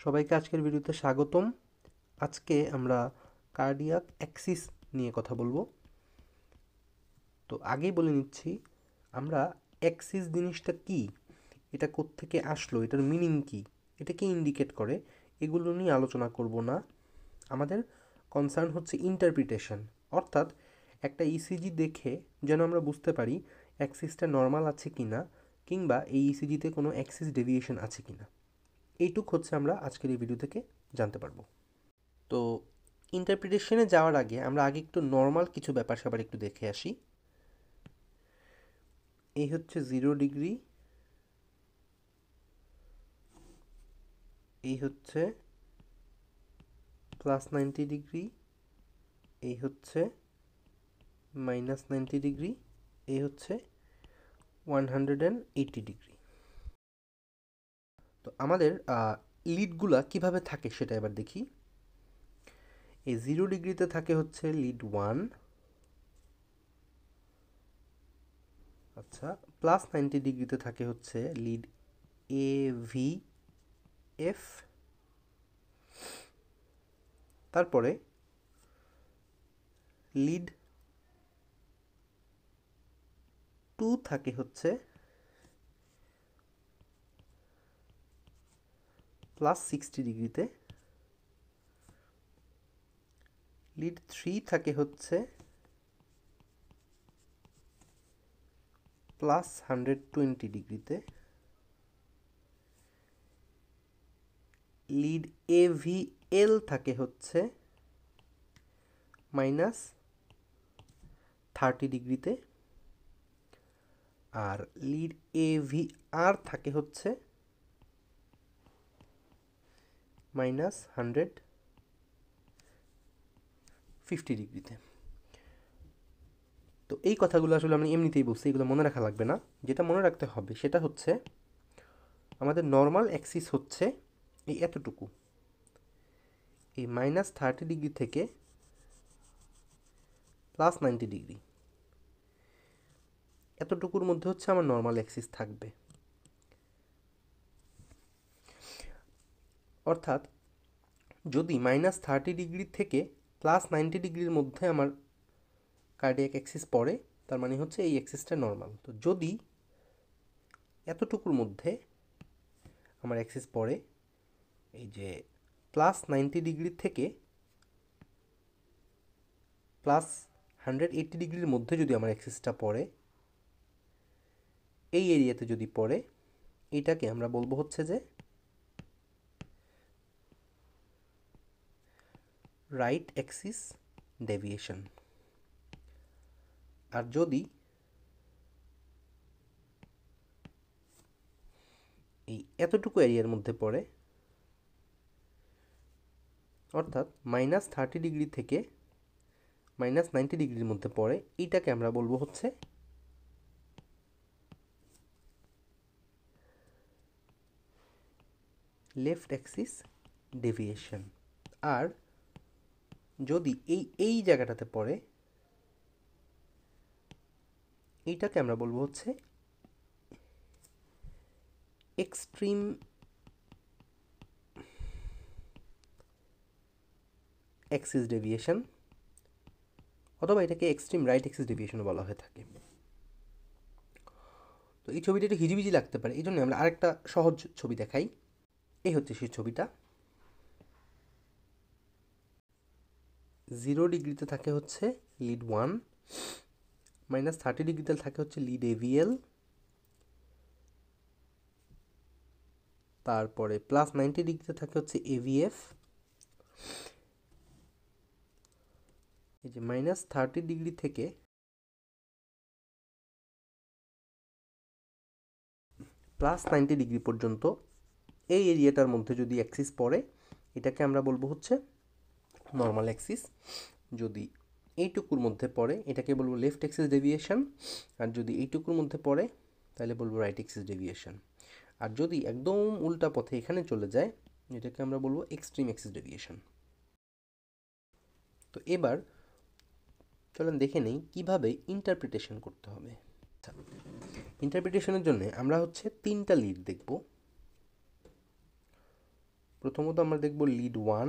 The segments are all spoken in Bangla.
সবাইকে আজকের ভিডিওতে স্বাগতম। আজকে আমরা কার্ডিয়াক অ্যাক্সিস নিয়ে কথা বলব। তো আগেই বলে নিচ্ছি, আমরা অ্যাক্সিস জিনিসটা কি? এটা থেকে আসলো? এটার মিনিং কি? এটা কি ইন্ডিকেট করে? এগুলো নিয়ে আলোচনা করব না। আমাদের কনসার্ন হচ্ছে ইন্টারপ্রিটেশন অর্থাৎ একটা ইসিজি দেখে যেন আমরা বুঝতে পারি অ্যাক্সিসটা নর্মাল আছে কি না কিংবা এই ইসিজিতে কোনো অ্যাক্সিস ডেভিয়েশন আছে কি না এইটুক হচ্ছে আমরা আজকের এই ভিডিও থেকে জানতে পারব। তো ইন্টারপ্রিটেশনে যাওয়ার আগে আমরা আগে একটু নর্মাল কিছু ব্যাপার স্যাপার একটু দেখে আসি। এই হচ্ছে জিরো ডিগ্রি এই হচ্ছে প্লাস নাইনটি ডিগ্রি এই হচ্ছে মাইনাস নাইনটি ডিগ্রি এই হচ্ছে one hundred and eighty degree তো আমাদের লিডগুলা কীভাবে থাকে সেটা এবার দেখি। এই জিরো ডিগ্রিতে থাকে হচ্ছে লিড ওয়ান আচ্ছা প্লাস নাইনটি ডিগ্রিতে থাকে হচ্ছে লিড এ ভি এফ তারপরে লিড টু থাকে হচ্ছে প্লাস সিক্সটি ডিগ্রিতে। লিড থ্রি থাকে হচ্ছে প্লাস হান্ড্রেড টোয়েন্টি ডিগ্রিতে। লিড এ ভি এল থাকে হচ্ছে মাইনাস থার্টি ডিগ্রিতে। আর লিড এ ভি আর থাকে হচ্ছে মাইনাস হান্ড্রেড ফিফটি ডিগ্রিতে তো এই কথাগুলো আসলে আমি এমনিতেই বলছি, এগুলো মনে রাখা লাগবে না। যেটা মনে রাখতে হবে, সেটা হচ্ছে আমাদের নর্মাল অ্যাক্সিস হচ্ছে এই এতটুকু। এই মাইনাস থার্টি ডিগ্রি থেকে প্লাস নাইনটি ডিগ্রি এতটুকুর মধ্যে হচ্ছে আমার নর্মাল অ্যাক্সিস থাকবে। অর্থাৎ যদি মাইনাস থার্টি ডিগ্রি থেকে প্লাস নাইনটি ডিগ্রির মধ্যে আমার কার্ডিয়াক অ্যাক্সিস পড়ে, তার মানে হচ্ছে এই অ্যাক্সিসটা নর্মাল তো যদি এতটুকুর মধ্যে আমার অ্যাক্সিস পড়ে, এই যে প্লাস নাইনটি ডিগ্রি থেকে প্লাস হান্ড্রেড এইটটি ডিগ্রির মধ্যে যদি আমার অ্যাক্সিসটা পড়ে, এই এরিয়াতে যদি পড়ে, এটাকে আমরা বলব হচ্ছে যে রাইট অ্যাক্সিস ডেভিয়েশন আর যদি এই এতটুকু এরিয়ার মধ্যে পড়ে, অর্থাৎ মাইনাস থার্টি ডিগ্রি থেকে মাইনাস নাইনটি ডিগ্রির মধ্যে পড়ে, এইটাকে আমরা বলব হচ্ছে লেফট অ্যাক্সিস ডেভিয়েশন আর যদি এই এই জায়গাটাতে পড়ে এইটাকে আমরা বলব হচ্ছে এক্সট্রিম অ্যাক্সিস ডেভিয়েশন অথবা এটাকে এক্সট্রিম রাইট অ্যাক্সিস ডেভিয়েশনও বলা হয়ে থাকে। তো এই ছবিটা একটু হিজিবিজি লাগতে পারে, এই জন্য আমরা আরেকটা সহজ ছবি দেখাই। এই হচ্ছে সেই ছবিটা। জিরো ডিগ্রিতে থাকে হচ্ছে লিড ওয়ান মাইনাস থার্টি ডিগ্রিতে থাকে হচ্ছে লিড এভিএল তারপরে প্লাস নাইনটি ডিগ্রিতে থাকে হচ্ছে এভিএফ এই যে মাইনাস থার্টি ডিগ্রি থেকে প্লাস নাইনটি ডিগ্রি পর্যন্ত এই এরিয়াটার মধ্যে যদি অ্যাক্সিস পড়ে, এটাকে আমরা বলব হচ্ছে নর্মাল অ্যাক্সিস যদি এইটুকুর মধ্যে পড়ে, এটাকে বলব লেফট অ্যাক্সিস ডেভিয়েশন আর যদি এইটুকুর মধ্যে পড়ে, তাহলে বলব রাইট অ্যাক্সিস ডেভিয়েশন আর যদি একদম উল্টা পথে এখানে চলে যায়, এটাকে আমরা বলব এক্সট্রিম অ্যাক্সিস ডেভিয়েশন তো এবার, চলেন দেখে নেই কীভাবে ইন্টারপ্রিটেশন করতে হবে। ইন্টারপ্রিটেশনের জন্য আমরা হচ্ছে তিনটা লিড দেখব। প্রথমত আমরা দেখব লিড ওয়ান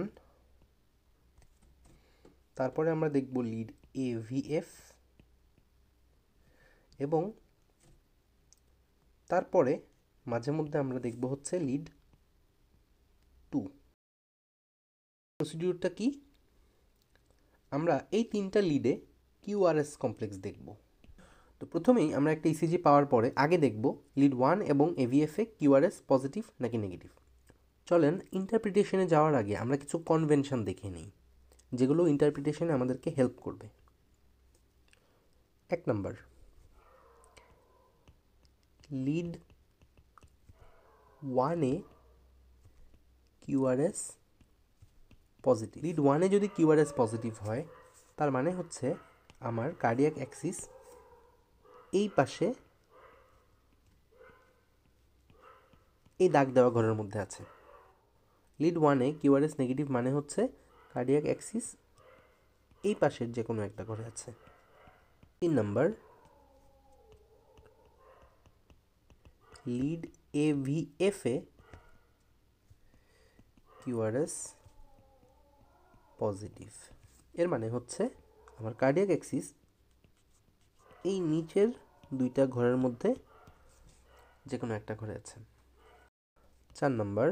তারপরে আমরা দেখব লিড এ ভিএফ এবং তারপরে মাঝে মধ্যে আমরা দেখব হচ্ছে লিড টু প্রসিডিউরটা কি? আমরা এই তিনটা লিডে কিউআরএস কমপ্লেক্স দেখব। তো প্রথমেই আমরা একটা ইসিজি পাওয়ার পরে আগে দেখব লিড ওয়ান এবং এভিএফে কিউআরএস পজিটিভ নাকি নেগেটিভ চলেন ইন্টারপ্রিটেশনে যাওয়ার আগে আমরা কিছু কনভেনশন দেখে নিই। যেগুলো ইন্টারপ্রিটেশনে আমাদেরকে হেল্প করবে। এক নম্বর লিড ওয়ানে কিউআরএস পজিটিভ লিড ওয়ানে যদি কিউআরএস পজিটিভ হয়, তার মানে হচ্ছে আমার কার্ডিয়াক অ্যাক্সিস এই পাশে এই দাগ দেওয়া ঘরের মধ্যে আছে। লিড ওয়ানে কিউআরএস নেগেটিভ মানে হচ্ছে কার্ডিয়াক অ্যাক্সিস এই পাশের যে কোনো একটা ঘরে আছে। তিন number lead A V F A QRS positive এর মানে হচ্ছে আমার কার্ডিয়াক অ্যাক্সিস এই নিচের দুইটা ঘরের মধ্যে যে কোনো একটা ঘরে আছে। চার নম্বর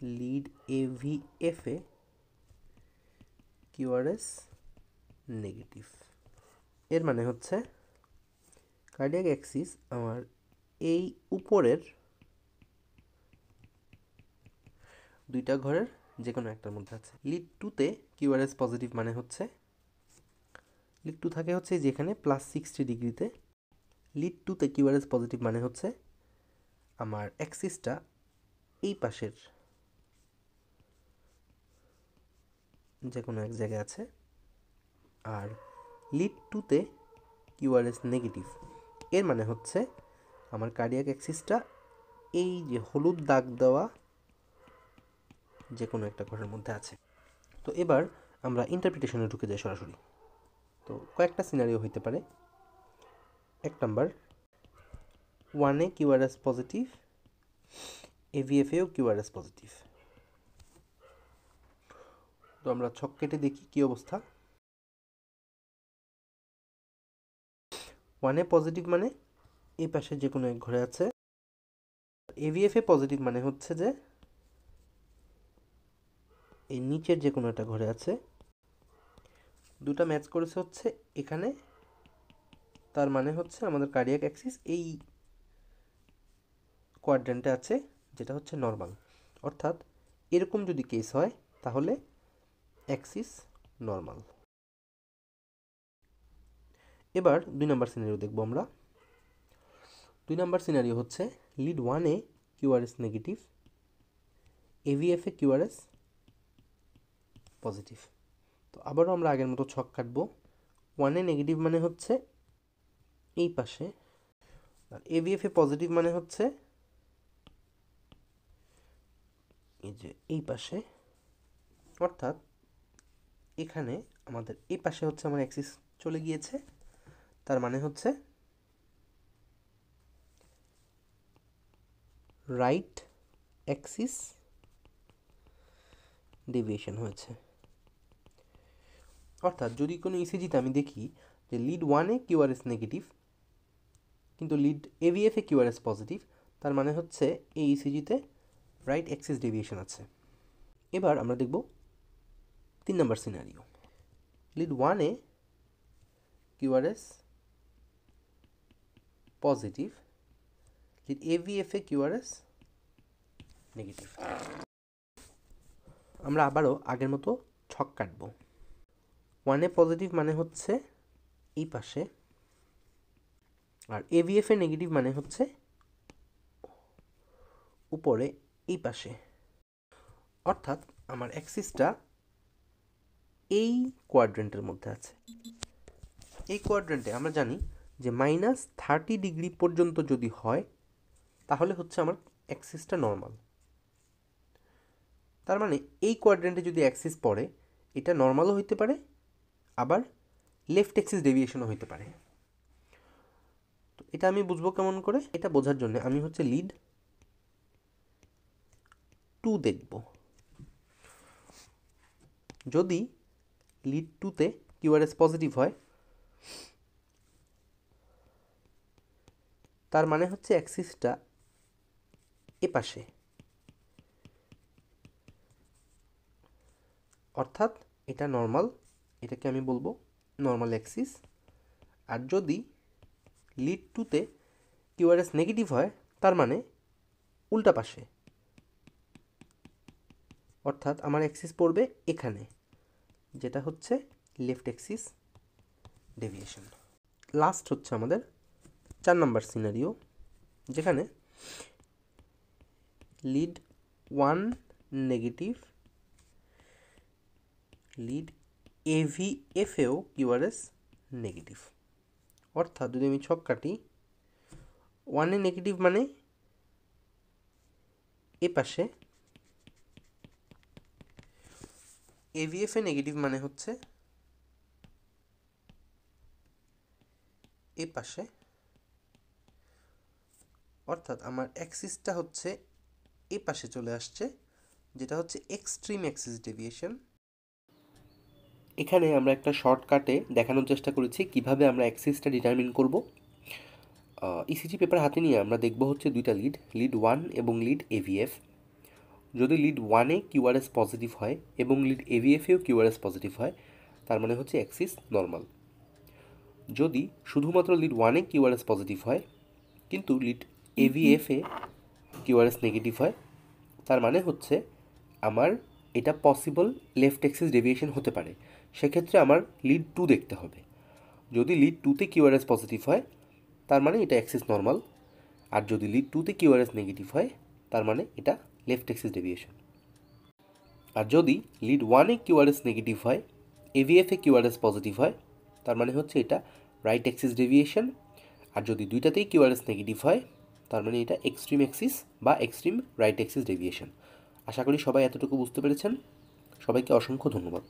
লিড এভিএফ কিউআরএস নেগেটিভ এর মানে হচ্ছে কার্ডিয়াক অ্যাক্সিস আমার এই উপরের দুইটা ঘরের যে কোনো একটার মধ্যে আছে। লিড টুতে কিউআরএস পজিটিভ মানে হচ্ছে লিড টু থাকে হচ্ছে যেখানে প্লাস সিক্সটি ডিগ্রিতে লিড টুতে কিউআরএস পজিটিভ মানে হচ্ছে আমার অ্যাক্সিসটা এই পাশের যে কোনো এক জায়গায় আছে। আর লিড টুতে কিউআরএস নেগেটিভ এর মানে হচ্ছে আমার কার্ডিয়াক অ্যাক্সিসটা এই যে হলুদ দাগ দেওয়া যে কোনো একটা ঘরের মধ্যে আছে। তো এবার আমরা ইন্টারপ্রিটেশনে ঢুকে যাই সরাসরি। তো কয়েকটা সিনারিও হইতে পারে। এক নাম্বার ওয়ানে কিউআরএস পজিটিভ এভিএফেও কিউআরএস পজিটিভ তো আমরা ছক কেটে দেখি কি অবস্থা। ওয়ানে পজিটিভ মানে এই পাশে যে কোনো এক ঘরে আছে। এভিএফে পজিটিভ মানে হচ্ছে যে এই নিচের যে কোনো একটা ঘরে আছে। দুটা ম্যাচ করেছে হচ্ছে এখানে। তার মানে হচ্ছে আমাদের কার্ডিয়াক অ্যাক্সিস এই কোয়াড্রেন্টে আছে, যেটা হচ্ছে নর্মাল অর্থাৎ এরকম যদি কেস হয়, তাহলে অ্যাক্সিস নর্মাল এবার দুই নাম্বার সিনারিও দেখব আমরা। দুই নাম্বার সিনারিও হচ্ছে লিড ওয়ানে কিউআরএস নেগেটিভ এভিএফে কিউআরএস পজিটিভ তো আবারও আমরা আগের মতো ছক কাটবো। ওয়ানে নেগেটিভ মানে হচ্ছে এই পাশে, আর এভিএফে পজিটিভ মানে হচ্ছে এই যে এই পাশে। অর্থাৎ এখানে আমাদের এই পাশে হচ্ছে আমার অ্যাক্সিস চলে গিয়েছে। তার মানে হচ্ছে রাইট অ্যাক্সিস ডেভিয়েশন হয়েছে। অর্থাৎ যদি কোনো ইসিজিতে আমি দেখি যে লিড ওয়ানে কিউআরএস নেগেটিভ কিন্তু লিড এভিএফে কিউআরএস পজিটিভ তার মানে হচ্ছে এই ইসিজিতে রাইট অ্যাক্সিস ডেভিয়েশন আছে। এবার আমরা দেখব তিন নম্বর সিনারিও লিড ওয়ানে কিউআরএস পজিটিভ লিড এভিএফে কিউআরএস নেগেটিভ আমরা আবারও আগের মতো ছক কাটবো। ওয়ানে পজিটিভ মানে হচ্ছে এই পাশে, আর এভিএফে নেগেটিভ মানে হচ্ছে উপরে এই পাশে। অর্থাৎ আমার অ্যাক্সিসটা এই কোয়াড্রেন্টের মধ্যে আছে। এই কোয়াড্রেন্টে আমরা জানি যে মাইনাস থার্টি ডিগ্রি পর্যন্ত যদি হয়, তাহলে হচ্ছে আমার অ্যাক্সিসটা নর্মাল তার মানে এই কোয়াড্রেন্টে যদি অ্যাক্সিস পড়ে, এটা নর্মালও হইতে পারে, আবার লেফট অ্যাক্সিস ডেভিয়েশনও হইতে পারে। তো এটা আমি বুঝব কেমন করে? এটা বোঝার জন্য আমি হচ্ছে লিড টু দেখব। যদি লিড টুতে কিউআরএস পজিটিভ হয়। তার মানে হচ্ছে অ্যাক্সিসটা এ পাশে। অর্থাৎ এটা নর্মাল এটাকে আমি বলব নর্মাল অ্যাক্সিস আর যদি লিড টুতে কিউআরএস নেগেটিভ হয়, তার মানে উল্টা পাশে। অর্থাৎ আমার অ্যাক্সিস পড়বে এখানে। যেটা হচ্ছে লেফট অ্যাক্সিস ডেভিয়েশন লাস্ট হচ্ছে আমাদের চার নম্বর সিনারিও যেখানে লিড ওয়ান নেগেটিভ লিড এভিএফেও কিউআরএস নেগেটিভ অর্থাৎ যদি আমি ছক কাটি ওয়ানে নেগেটিভ মানে এ পাশে এভিএফ এ নেগেটিভ মানে হচ্ছে এ পাশে, অর্থাৎ আমার অ্যাক্সিসটা হচ্ছে এ পাশে চলে আসছে, যেটা হচ্ছে এক্সট্রিম অ্যাক্সিস ডেভিয়েশন এখানে আমরা একটা শর্টকাটে দেখানোর চেষ্টা করেছি কীভাবে আমরা অ্যাক্সিসটা ডিটারমিন করব। ইসিজি পেপার হাতে নিয়ে আমরা দেখব হচ্ছে দুইটা লিড লিড ওয়ান এবং লিড এভিএফ যদি লিড ওয়ানে কিউআরএস পজিটিভ হয় এবং লিড এভিএফেও কিউআরএস পজিটিভ হয়, তার মানে হচ্ছে অ্যাক্সিস নর্মাল যদি শুধুমাত্র লিড ওয়ানে কিউআরএস পজিটিভ হয়, কিন্তু লিড এভিএফে কিউআরএস নেগেটিভ হয়, তার মানে হচ্ছে আমার এটা পসিবল লেফট অ্যাক্সিস ডেভিয়েশন হতে পারে। সেক্ষেত্রে আমার লিড টু দেখতে হবে। যদি লিড টুতে কিউআরএস পজিটিভ হয়, তার মানে এটা অ্যাক্সিস নর্মাল আর যদি লিড টুতে কিউআরএস নেগেটিভ হয়, তার মানে এটা লেফট এক্সিস ডেভিয়েশন আর যদি লিড ওয়ানে কিউআরএস নেগেটিভ হয় এভিএফে কিউআরএস পজিটিভ হয়, তার মানে হচ্ছে এটা রাইট অ্যাক্সিস ডেভিয়েশন আর যদি দুইটাতেই কিউআরএস নেগেটিভ হয়, তার মানে এটা এক্সট্রিম অ্যাক্সিস বা এক্সট্রিম রাইট অ্যাক্সিস ডেভিয়েশন আশা করি সবাই এতটুকু বুঝতে পেরেছেন। সবাইকে অসংখ্য ধন্যবাদ।